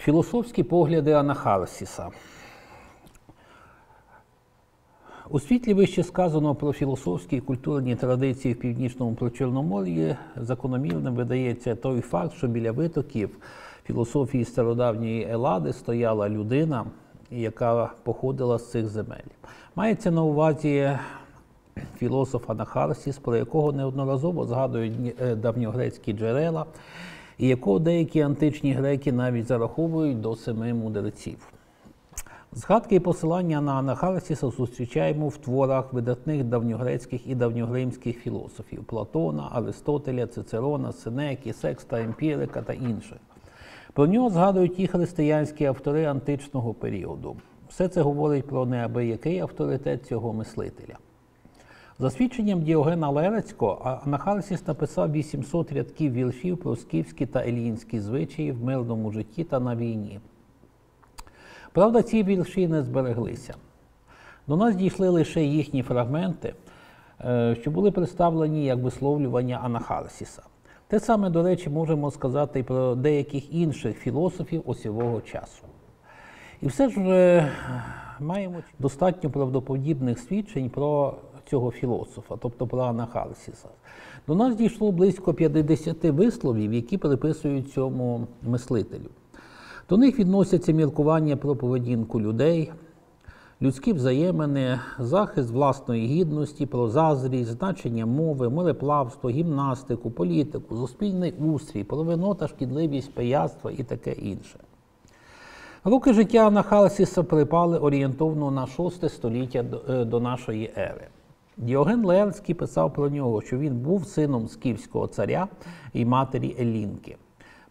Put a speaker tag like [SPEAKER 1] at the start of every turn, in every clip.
[SPEAKER 1] Філософські погляди Анахарсіса. У світлі вище сказано про філософські і культурні традиції в північному Прочорномор'ї закономірним видається той факт, що біля витоків філософії стародавньої Елади стояла людина, яка походила з цих земель. Мається на увазі філософ Анахарсіс, про якого неодноразово згадують е, давньогрецькі джерела, і якого деякі античні греки навіть зараховують до семи мудреців. Згадки і посилання на Анахарсіса зустрічаємо в творах видатних давньогрецьких і давньогримських філософів Платона, Аристотеля, Цицерона, Сенеки, Секста, Емпірика та інших. Про нього згадують і християнські автори античного періоду. Все це говорить про неабиякий авторитет цього мислителя. За свідченням Діогена Лерецького, Анахарсіс написав 800 рядків віршів про скіфські та елінські звичаї в мирному житті та на війні. Правда, ці вірші не збереглися. До нас дійшли лише їхні фрагменти, е, що були представлені як висловлювання Анахарсіса. Те саме, до речі, можемо сказати і про деяких інших філософів осівого часу. І все ж е, маємо достатньо правдоподібних свідчень про цього філософа, тобто про Анахарсіса. До нас дійшло близько 50 висловів, які приписують цьому мислителю. До них відносяться міркування про поведінку людей, людські взаємини, захист власної гідності, про заздрість, значення мови, мореплавство, гімнастику, політику, суспільний устрій, про вино та шкідливість пияцтва і таке інше. Роки життя Нахалсіса припали орієнтовно на VI століття е, до нашої ери. Діоген Леерський писав про нього, що він був сином скіфського царя і матері Елінки.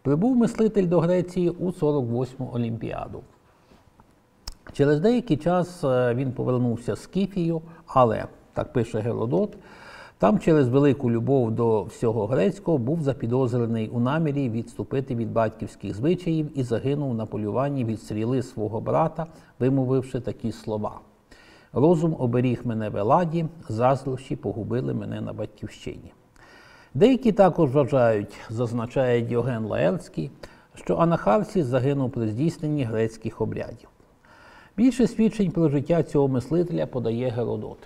[SPEAKER 1] Прибув мислитель до Греції у 48-му Олімпіаду. Через деякий час е, він повернувся з Скіфію, але, так пише Геродот, там через велику любов до всього грецького був запідозрений у намірі відступити від батьківських звичаїв і загинув на полюванні від стріли свого брата, вимовивши такі слова. Розум оберіг мене в Еладі, заздрощі погубили мене на батьківщині. Деякі також вважають, зазначає Діоген Лаерський, що Анахарсіс загинув при здійсненні грецьких обрядів. Більше свідчень про життя цього мислителя подає Геродот.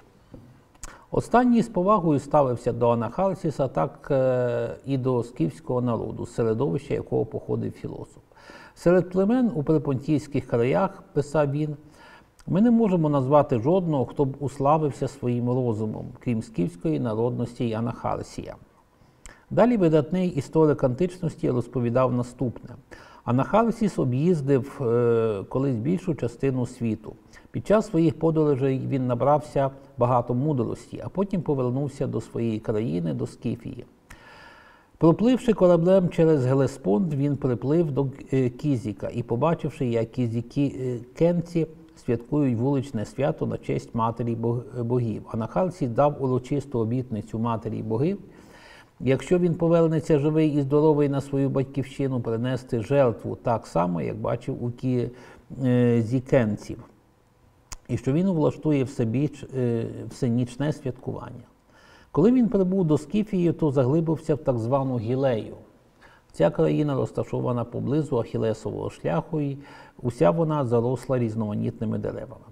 [SPEAKER 1] Останній з повагою ставився до Анахарсіса, так е, і до скіфського народу, середовища якого походив філософ. Серед племен у Припонтійських краях, писав він, ми не можемо назвати жодного, хто б уславився своїм розумом, крім скіфської народності і Анахарсія. Далі видатний історик античності розповідав наступне: Анахарсіс об'їздив е, колись більшу частину світу. Під час своїх подорожей він набрався багато мудрості, а потім повернувся до своєї країни, до Скіфії. Пропливши кораблем через Гелеспонд, він приплив до е, Кізіка і, побачивши, як кізікенці святкують вуличне свято на честь матері богів. Анахарсіс дав урочисту обітницю матері богів. Якщо він повернеться живий і здоровий на свою батьківщину, принести жертву так само, як бачив у кізікенців, і що він влаштує е, всенічне святкування. Коли він прибув до Скіфії, то заглибився в так звану Гілею. Ця країна розташована поблизу Ахілесового шляху, і уся вона заросла різноманітними деревами.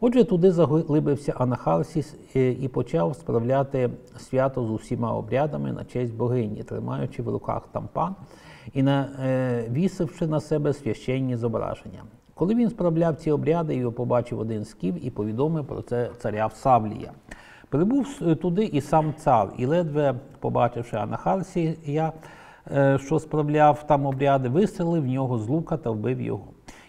[SPEAKER 1] Отже, туди заглибився Анахарсіс е, і почав справляти свято з усіма обрядами на честь богині, тримаючи в руках тампан і навісивши на себе священні зображення. Коли він справляв ці обряди, його побачив один з ків і повідомив про це царя Савлія. Прибув туди і сам цар, і ледве побачивши Анахарсія, е, що справляв там обряди, вистрелив в нього з лука та вбив його.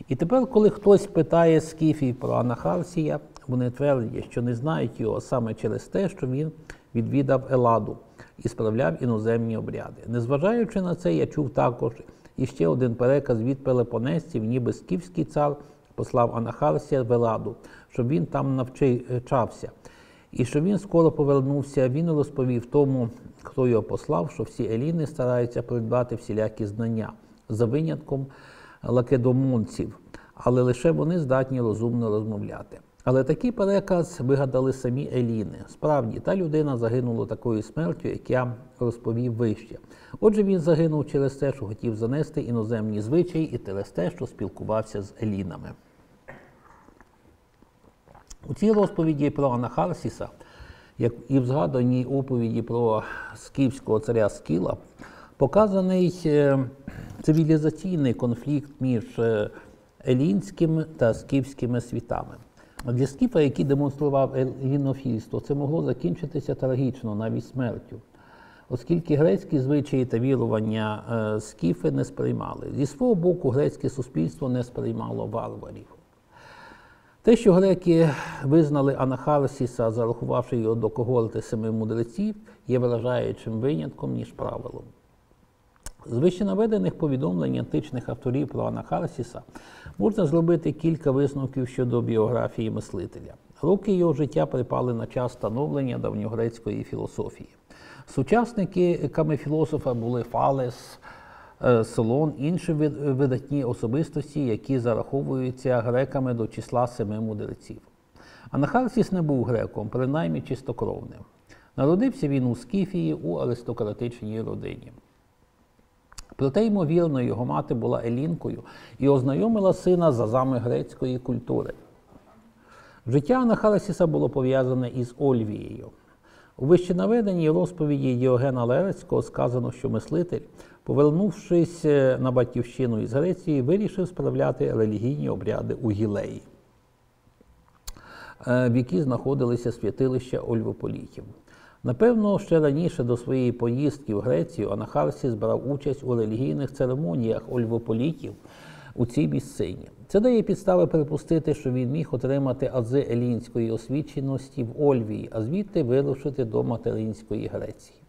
[SPEAKER 1] І тепер, коли хтось питає скіфів про Анахарсія, вони твердять, що не знають його саме через те, що він відвідав Еладу і справляв іноземні обряди. Незважаючи на це, я чув також іще один переказ від пелепонесців, ніби скіфський цар послав Анахарсія в Еладу, щоб він там навчався. І що він скоро повернувся, він розповів тому, хто його послав, що всі еліни стараються придбати всілякі знання за винятком лакедомонців, але лише вони здатні розумно розмовляти. Але такий переказ вигадали самі Еліни. Справді, та людина загинула такою смертю, як я розповів вище. Отже, він загинув через те, що хотів занести іноземні звичаї, і через те, що спілкувався з Елінами. У цій розповіді про Анахарсіса, як і в згаданій оповіді про скіфського царя Скіла, показаний е, цивілізаційний конфлікт між е, елінськими та скіфськими світами. Для скіфа, який демонстрував елінофільство, це могло закінчитися трагічно, навіть смертю, оскільки грецькі звичаї та вірування е, скіфи не сприймали. Зі свого боку, грецьке суспільство не сприймало варварів. Те, що греки визнали Анахарсіса, зарахувавши його до когорти семи мудреців, є вражаючим винятком, ніж правилом. З вищенаведених повідомлень античних авторів про Анахарсіса можна зробити кілька висновків щодо біографії мислителя. Роки його життя припали на час становлення давньогрецької філософії. Сучасниками філософа були Фалес, Солон, інші видатні особистості, які зараховуються греками до числа семи мудреців. Анахарсіс не був греком, принаймні чистокровним. Народився він у Скіфії у аристократичній родині. Проте, ймовірно, його мати була елінкою і ознайомила сина з азами грецької культури. Життя Анахарсіса було пов'язане із Ольвією. У вищенаведеній розповіді Діогена Лерецького сказано, що мислитель, повернувшись е, на батьківщину із Греції, вирішив справляти релігійні обряди у Гілеї, е, в якій знаходилися святилища Ольвополітів. Напевно, ще раніше до своєї поїздки в Грецію Анахарсіс брав участь у релігійних церемоніях Ольвополітів у цій місцині. Це дає підстави припустити, що він міг отримати ази елінської освіченості в Ольвії, а звідти вирушити до материнської Греції.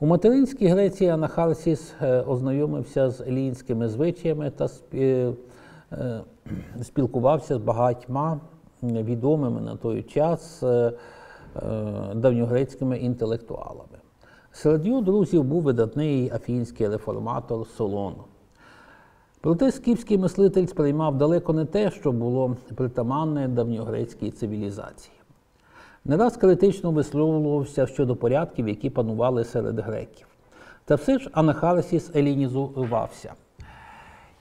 [SPEAKER 1] У материнській Греції Анахарсіс е, ознайомився з елінськими звичаями та е, е, спілкувався з багатьма відомими на той час давньогрецькими інтелектуалами. Серед його друзів був видатний афінський реформатор Солон. Проте скіфський мислитель сприймав далеко не те, що було притаманне давньогрецькій цивілізації. Не раз критично висловлювався щодо порядків, які панували серед греків. Та все ж Анахарсіс елінізувався.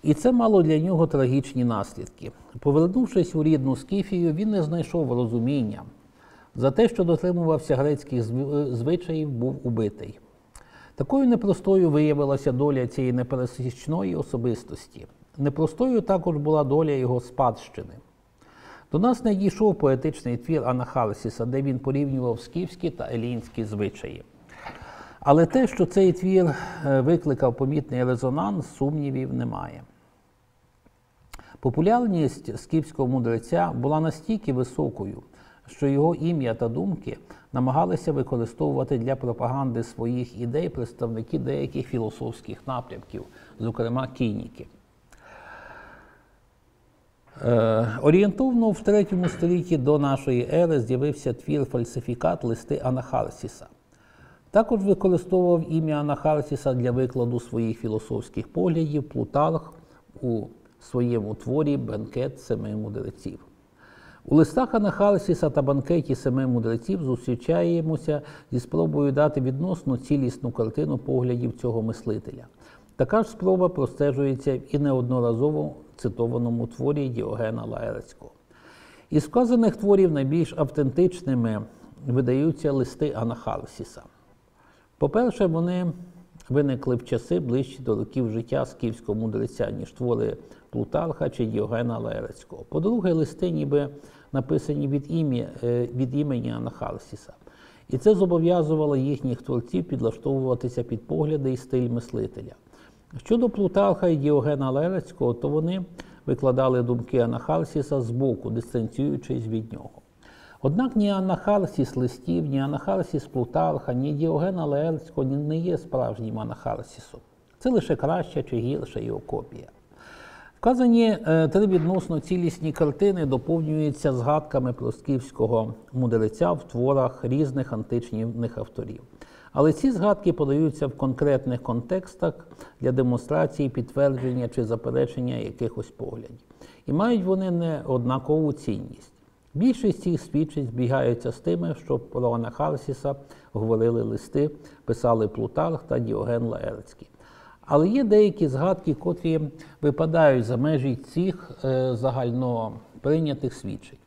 [SPEAKER 1] І це мало для нього трагічні наслідки. Повернувшись у рідну Скіфію, він не знайшов розуміння. За те, що дотримувався грецьких звичаїв, був убитий. Такою непростою виявилася доля цієї непересічної особистості. Непростою також була доля його спадщини. До нас не дійшов поетичний твір Анахарсіса, де він порівнював скіфські та елінські звичаї. Але те, що цей твір е, викликав помітний резонанс, сумнівів немає. Популярність скіфського мудреця була настільки високою, що його ім'я та думки намагалися використовувати для пропаганди своїх ідей представники деяких філософських напрямків, зокрема кійніки. Е, орієнтовно в третьому столітті до нашої ери з'явився твір фальсифікат листи Анахарсіса. Також використовував ім'я Анахарсіса для викладу своїх філософських поглядів Плутарх у своєму творі Бенкет семи мудреців. У листах Анахарсіса та банкеті семи мудреців зустрічаємося зі спробою дати відносно цілісну картину поглядів цього мислителя. Така ж спроба простежується і неодноразово цитованому творі Діогена Лаерецького. Із вказаних творів найбільш автентичними видаються листи Анахарсіса. По-перше, вони виникли в часи ближчі до років життя скіфського мудреця, ніж твори Плутарха чи Діогена Лаерецького. По-друге, листи ніби написані від ім'я, е, від імені Анахарсіса. І це зобов'язувало їхніх творців підлаштовуватися під погляди і стиль мислителя. Щодо Плутарха і Діогена Лерецького, то вони викладали думки Анахарсіса з боку, дистанціюючись від нього. Однак ні Анахарсіс листів, ні Анахарсіс Плутарха, ні Діогена Лерецького не є справжнім Анахарсісом. Це лише краща чи гірша його копія. Вказані е, три відносно цілісні картини доповнюються згадками про скіфського мудреця в творах різних античних авторів. Але ці згадки подаються в конкретних контекстах для демонстрації, підтвердження чи заперечення якихось поглядів. І мають вони не однакову цінність. Більшість цих свідчень збігаються з тими, що про Анахарсіса говорили листи, писали Плутарх та Діоген Лаерцький. Але є деякі згадки, котрі випадають за межі цих е, загально прийнятих свідчень.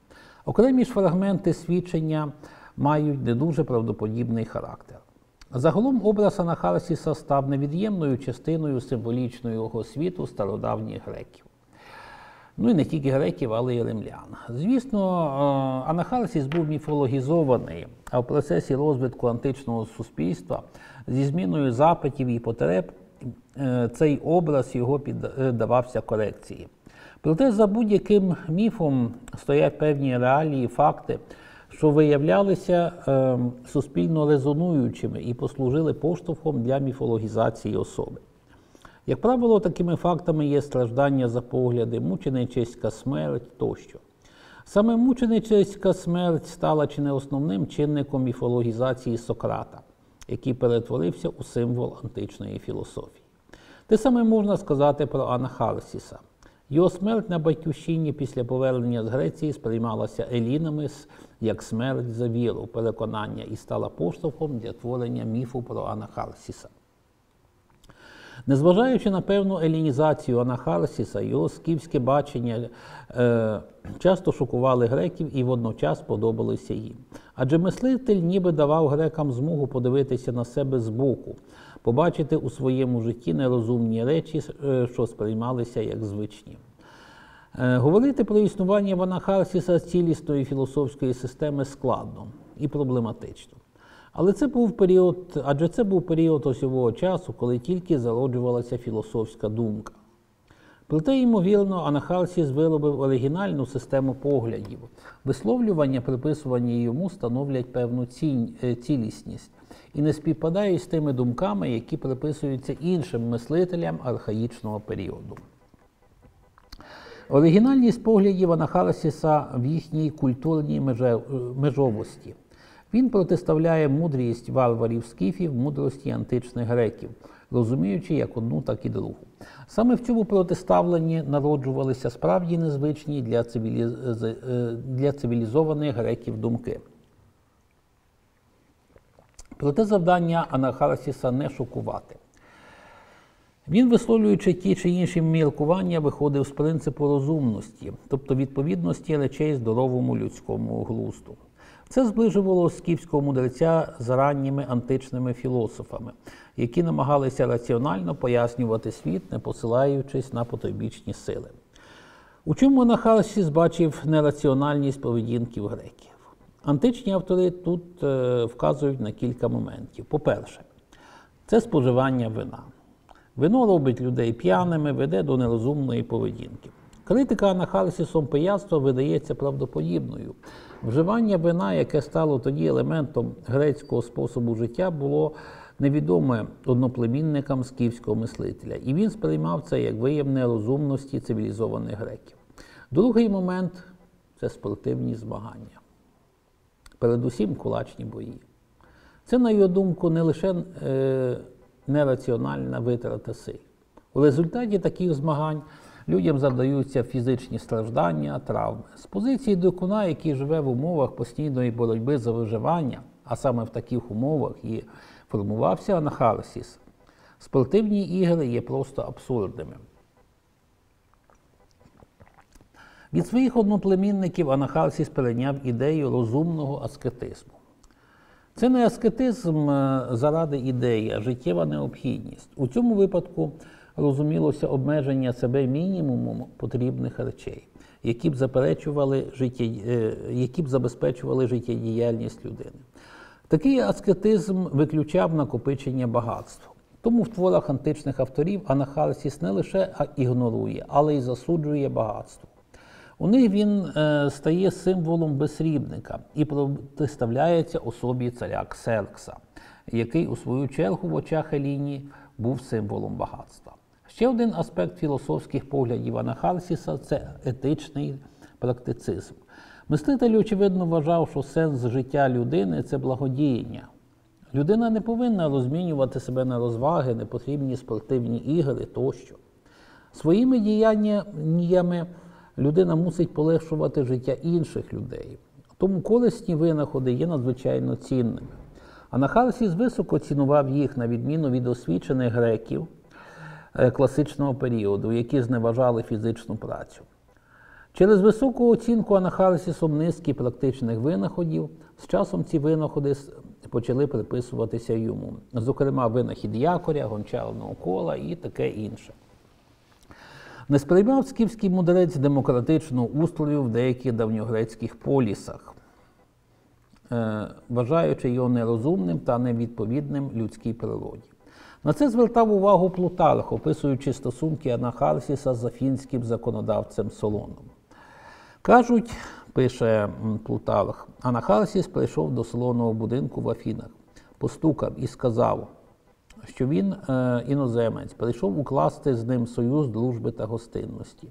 [SPEAKER 1] Окремі ж фрагменти свідчення мають не дуже правдоподібний характер. Загалом образ Анахарсіса став невід'ємною частиною символічного світу стародавніх греків. Ну і не тільки греків, але й римлян. Звісно, е, Анахарсіс був міфологізований, а в процесі розвитку античного суспільства зі зміною запитів і потреб е, цей образ його піддавався корекції. Проте за будь-яким міфом стоять певні реалії, факти, що виявлялися е, суспільно резонуючими і послужили поштовхом для міфологізації особи. Як правило, такими фактами є страждання за погляди, мученичеська смерть тощо. Саме мученичеська смерть стала чи не основним чинником міфологізації Сократа, який перетворився у символ античної філософії. Те саме можна сказати про Анахарсіса. Його смерть на батьківщині після повернення з Греції сприймалася елінами як смерть за віру, переконання і стала поштовхом для творення міфу про Анахарсіса. Незважаючи на певну елінізацію Анахарсіса, його скіфське бачення е, часто шокували греків і водночас подобалися їм. Адже мислитель ніби давав грекам змогу подивитися на себе збоку, побачити у своєму житті нерозумні речі, е, що сприймалися як звичні. Е, говорити про існування Ванахарсіса цілісної філософської системи складно і проблематично. Але це був період, адже це був період осьового часу, коли тільки зароджувалася філософська думка. Проте, ймовірно, Анахарсіс виробив оригінальну систему поглядів. Висловлювання, приписувані йому, становлять певну е, цілісність і не співпадають з тими думками, які приписуються іншим мислителям архаїчного періоду. Оригінальність поглядів Анахарсіса в їхній культурній межовості. Він протиставляє мудрість варварів скіфів мудрості античних греків, розуміючи як одну, так і другу. Саме в цьому протиставленні народжувалися справді незвичні для. Е, цивілізованих греків думки. Проте завдання Анахарсіса не шокувати. Він, висловлюючи ті чи інші міркування, виходив з принципу розумності, тобто відповідності речей здоровому людському глузду. Це зближувало скіфського мудреця з ранніми античними філософами, які намагалися раціонально пояснювати світ, не посилаючись на потойбічні сили. У чому Нахарсіс бачив нераціональність поведінків греків? Античні автори тут е, вказують на кілька моментів. По-перше, це споживання вина. Вино робить людей п'яними, веде до нерозумної поведінки. Критика Анахарсісом пияцтва видається правдоподібною. Вживання вина, яке стало тоді елементом грецького способу життя, було невідоме одноплемінникам скіфського мислителя, і він сприймав це як вияв нерозумності цивілізованих греків. Другий момент це спортивні змагання, передусім кулачні бої. Це, на його думку, не лише е, нераціональна витрата сил. У результаті таких змагань людям завдаються фізичні страждання, травми. З позиції дикуна, який живе в умовах постійної боротьби за виживання, а саме в таких умовах і формувався анахарсіс, спортивні ігри є просто абсурдними. Від своїх одноплемінників Анахарсіс перейняв ідею розумного аскетизму. Це не аскетизм е, заради ідеї, а життєва необхідність. У цьому випадку розумілося обмеження себе мінімумом потрібних речей, які б заперечували життя, е, які б забезпечували життєдіяльність людини. Такий аскетизм виключав накопичення багатства. Тому в творах античних авторів Анахарсіс не лише ігнорує, але й засуджує багатство. У них він е, стає символом безсрібника і протиставляється особі царя Ксеркса, який у свою чергу в очах Еліні був символом багатства. Ще один аспект філософських поглядів Анахарсіса це етичний практицизм. Мислитель, очевидно, вважав, що сенс життя людини це благодіяння. Людина не повинна розмінювати себе на розваги, непотрібні спортивні ігри тощо. Своїми діяннями людина мусить полегшувати життя інших людей. Тому корисні винаходи є надзвичайно цінними. Анахарсіс високо цінував їх на відміну від освічених греків е, класичного періоду, які зневажали фізичну працю. Через високу оцінку Анахарсісом низки практичних винаходів з часом ці винаходи почали приписуватися йому, зокрема, винахід якоря, гончарного кола і таке інше. Не сприймав скіфський мудрець демократичного устрою в деяких давньогрецьких полісах, е, вважаючи його нерозумним та невідповідним людській природі. На це звертав увагу Плутарх, описуючи стосунки Анахарсіса з афінським законодавцем Солоном. Кажуть, пише Плутарх, Анахарсіс прийшов до солоного будинку в Афінах, постукав і сказав, що він е, іноземець, прийшов укласти з ним союз дружби та гостинності.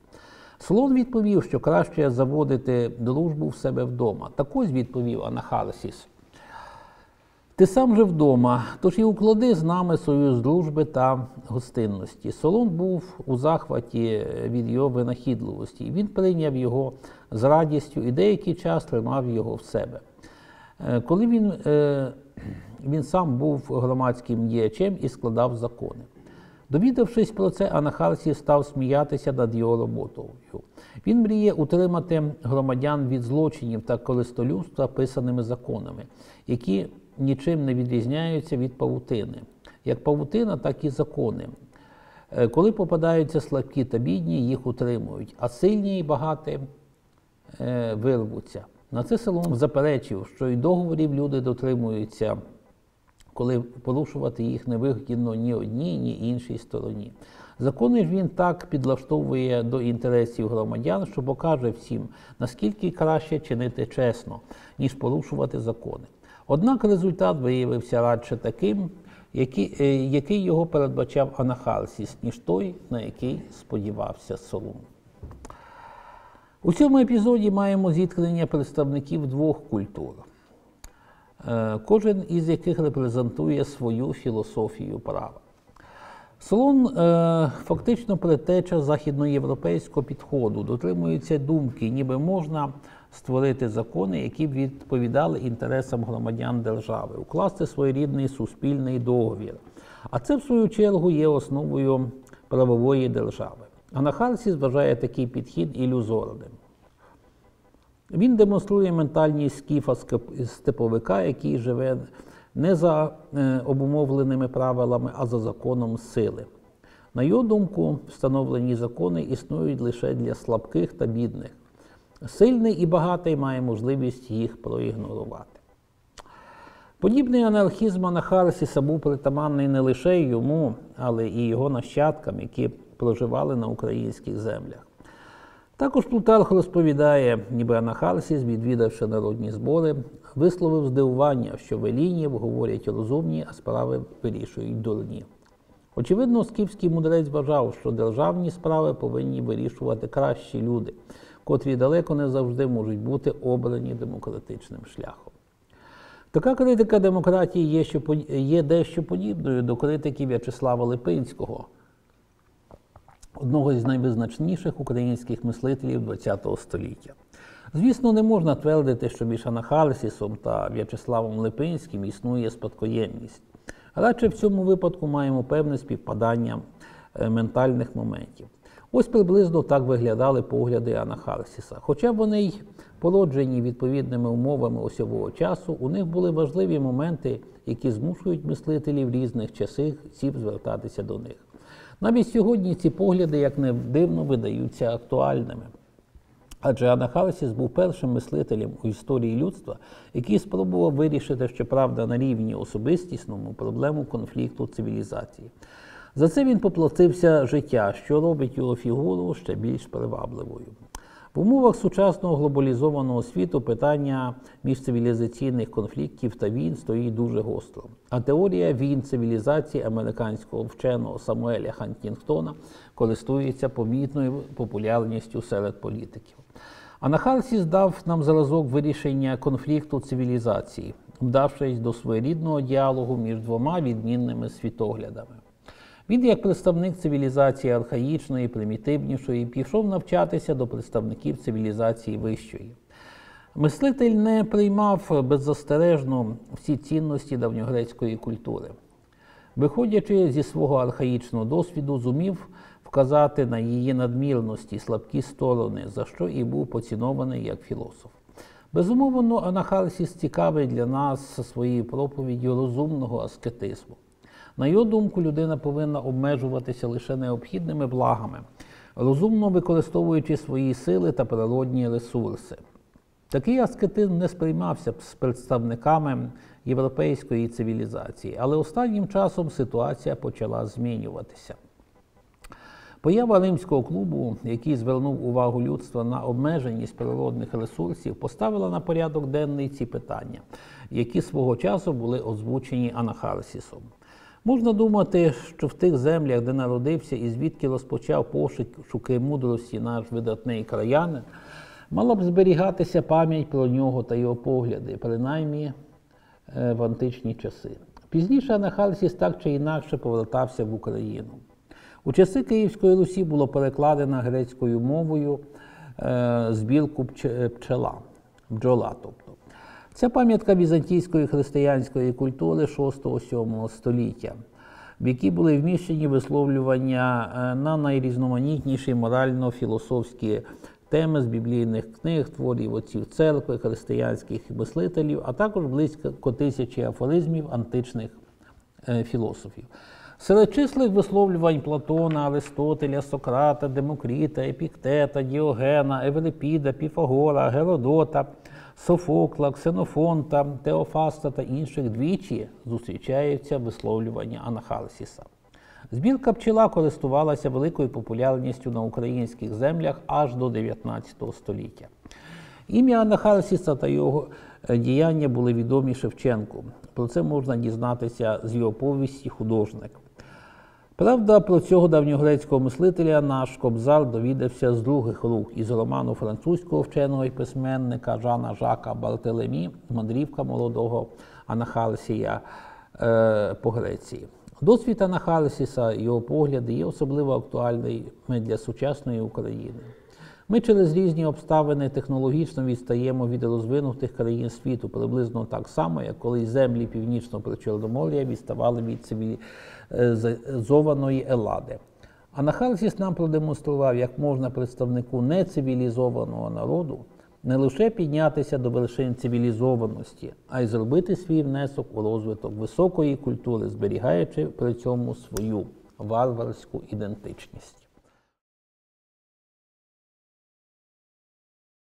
[SPEAKER 1] Солон відповів, що краще заводити дружбу в себе вдома. Так ось відповів Анахарсіс. Ти сам же вдома, тож і уклади з нами союз дружби та гостинності. Солон був у захваті від його винахідливості. Він прийняв його з радістю і деякий час тримав його в себе. Е, Коли він, е, він сам був громадським діячем і складав закони. Довідавшись про це, Анахарсій став сміятися над його роботою. Він мріє утримати громадян від злочинів та користолюбства писаними законами, які нічим не відрізняються від павутини. Як павутина, так і закони. Е, Коли попадаються слабкі та бідні, їх утримують, а сильні і багаті е, вирвуться. На це Соломон заперечив, що і договорів люди дотримуються, коли порушувати їх не вигідно ні одній, ні іншій стороні. Закони ж він так підлаштовує до інтересів громадян, що покаже всім, наскільки краще чинити чесно, ніж порушувати закони. Однак результат виявився радше таким, який, е, який його передбачав Анахарсіс, ніж той, на який сподівався Солун. У цьому епізоді маємо зіткнення представників двох культур, кожен із яких репрезентує свою філософію права. Солон е, фактично предтеча західноєвропейського підходу, дотримується думки, ніби можна створити закони, які б відповідали інтересам громадян держави, укласти своєрідний суспільний договір. А це, в свою чергу, є основою правової держави. Анахарсіс вважає такий підхід ілюзорним. Він демонструє ментальність скіфа степовика, який живе не за е, обумовленими правилами, а за законом сили. На його думку, встановлені закони існують лише для слабких та бідних. Сильний і багатий має можливість їх проігнорувати. Подібний анархізм Анахарсіса був притаманний не лише йому, але і його нащадкам, які проживали на українських землях. Також Плутарх розповідає, ніби Анахарсіс, відвідавши народні збори, висловив здивування, що в Елінів говорять розумні, а справи вирішують дурні. Очевидно, скіфський мудрець вважав, що державні справи повинні вирішувати кращі люди, котрі далеко не завжди можуть бути обрані демократичним шляхом. Така критика демократії є, що, є дещо подібною до критики В'ячеслава Липинського, одного із найвизначніших українських мислителів ХХ століття. Звісно, не можна твердити, що між Анахарсісом та В'ячеславом Липинським існує спадкоємність. Радше в цьому випадку маємо певне співпадання е, ментальних моментів. Ось приблизно так виглядали погляди Анахарсіса. Хоча вони й породжені відповідними умовами осьового часу, у них були важливі моменти, які змушують мислителів різних часів звертатися до них. Навіть сьогодні ці погляди, як не дивно, видаються актуальними. Адже Анахарсіс був першим мислителем у історії людства, який спробував вирішити, щоправда, на рівні особистісному проблему конфлікту цивілізації. За це він поплатився життя, що робить його фігуру ще більш привабливою. В умовах сучасного глобалізованого світу питання міжцивілізаційних конфліктів та війн стоїть дуже гостро. А теорія війн цивілізації американського вченого Самуеля Хантінгтона користується помітною популярністю серед політиків. Анахарсіс дав нам зразок вирішення конфлікту цивілізації, вдавшись до своєрідного діалогу між двома відмінними світоглядами. Він, як представник цивілізації архаїчної, примітивнішої, пішов навчатися до представників цивілізації вищої. Мислитель не приймав беззастережно всі цінності давньогрецької культури. Виходячи зі свого архаїчного досвіду, зумів вказати на її надмірності, слабкі сторони, за що і був поцінований як філософ. Безумовно, Анахарсіс цікавий для нас своєю проповіддю розумного аскетизму. На його думку, людина повинна обмежуватися лише необхідними благами, розумно використовуючи свої сили та природні ресурси. Такий аскетизм не сприймався з представниками європейської цивілізації, але останнім часом ситуація почала змінюватися. Поява римського клубу, який звернув увагу людства на обмеженість природних ресурсів, поставила на порядок денний ці питання, які свого часу були озвучені Анахарсісом. Можна думати, що в тих землях, де народився і звідки розпочав пошуки мудрості наш видатний краянин, мала б зберігатися пам'ять про нього та його погляди, принаймні е, в античні часи. Пізніше Анахарсіс так чи інакше повертався в Україну. У часи Київської Русі було перекладено грецькою мовою е, збірку пчела, бджола. Тобто. Ця пам'ятка візантійської християнської культури 6-7 століття, в якій були вміщені висловлювання е, на найрізноманітніші морально-філософські теми з біблійних книг, творів отців церкви, християнських мислителів, а також близько тисячі афоризмів античних е, філософів. Серед числих висловлювань Платона, Аристотеля, Сократа, Демокріта, Епіктета, Діогена, Еврипіда, Піфагора, Геродота, Софокла, Ксенофонта, Теофаста та інших двічі зустрічаються висловлювання Анахарсіса. Збірка пчела користувалася великою популярністю на українських землях аж до 19 століття. Ім'я Анахарсіса та його е, діяння були відомі Шевченку. Про це можна дізнатися з його повісті художник. Правда, про цього давньогрецького мислителя наш Кобзар довідався з других рук із роману французького вченого і письменника Жана Жака Бартелемі Мандрівка молодого Анахарсія е, по Греції. Досвід Анахарсіса і його погляди є особливо актуальними для сучасної України. Ми через різні обставини технологічно відстаємо від розвинутих країн світу приблизно так само, як коли землі північного причорномор'я відставали від цивілізованої Елади. Анахарсіс нам продемонстрував, як можна представнику нецивілізованого народу не лише піднятися до вершин цивілізованості, а й зробити свій внесок у розвиток високої культури, зберігаючи при цьому свою варварську ідентичність.